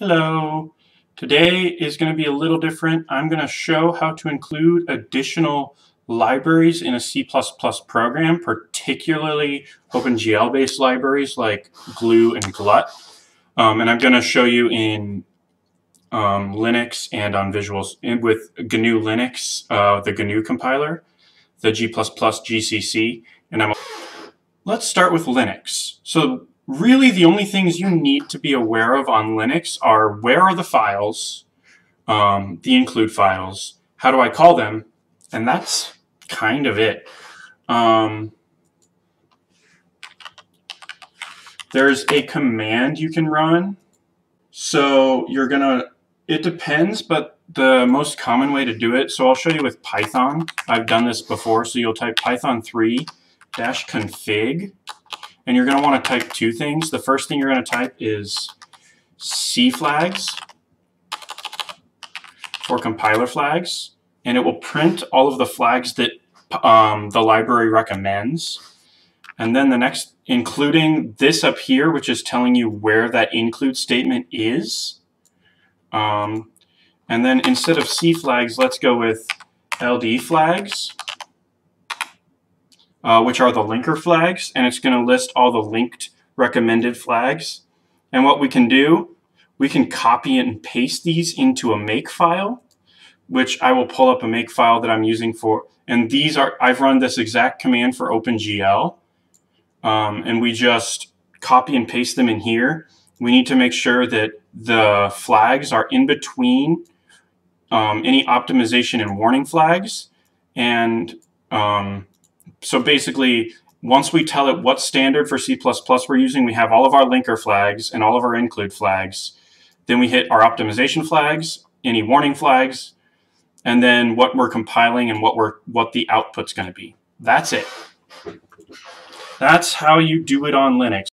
Hello. Today is going to be a little different. I'm going to show how to include additional libraries in a C++ program, particularly OpenGL-based libraries like GLU and glut. Um, and I'm going to show you in um, Linux and on visuals and with GNU Linux, uh, the GNU compiler, the G++ GCC, and I'm Let's start with Linux. So really the only things you need to be aware of on Linux are where are the files, um, the include files, how do I call them, and that's kind of it. Um, there's a command you can run. So you're going to, it depends, but the most common way to do it, so I'll show you with Python. I've done this before, so you'll type python 3 dash config and you're going to want to type two things. The first thing you're going to type is C flags for compiler flags, and it will print all of the flags that um, the library recommends. And then the next, including this up here, which is telling you where that include statement is. Um, and then instead of C flags, let's go with LD flags uh, which are the linker flags, and it's going to list all the linked recommended flags. And what we can do, we can copy and paste these into a make file, which I will pull up a make file that I'm using for, and these are, I've run this exact command for OpenGL, um, and we just copy and paste them in here. We need to make sure that the flags are in between um, any optimization and warning flags, and um, so basically, once we tell it what standard for C++ we're using, we have all of our linker flags and all of our include flags. Then we hit our optimization flags, any warning flags, and then what we're compiling and what we're what the output's going to be. That's it. That's how you do it on Linux.